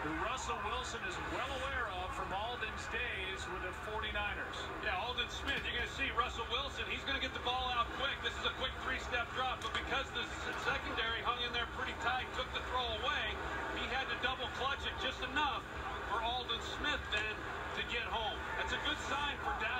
who Russell Wilson is well aware of from Aldon's days with the 49ers. Yeah, Aldon Smith, you're going to see Russell Wilson. He's going to get the ball out quick. This is a quick three-step drop, but because the secondary hung in there pretty tight, took the throw away, he had to double clutch it just enough for Aldon Smith then to get home. That's a good sign for Dallas.